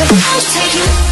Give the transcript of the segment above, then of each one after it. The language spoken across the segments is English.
i'll take taking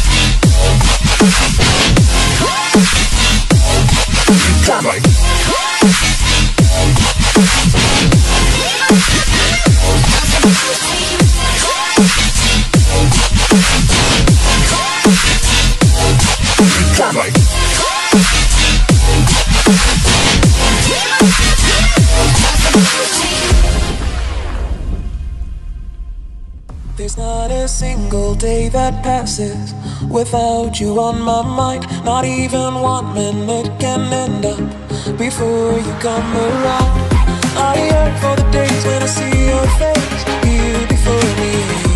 passes without you on my mind. Not even one minute can end up before you come around. I yearn for the days when I see your face here before me.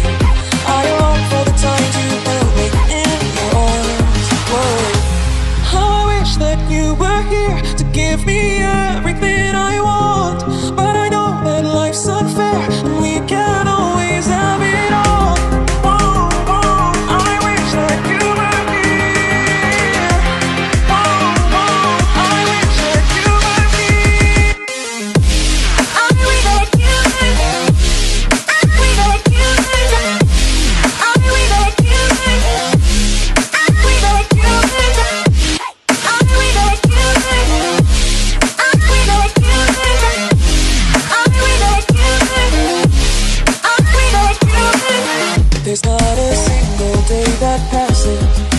I know that life's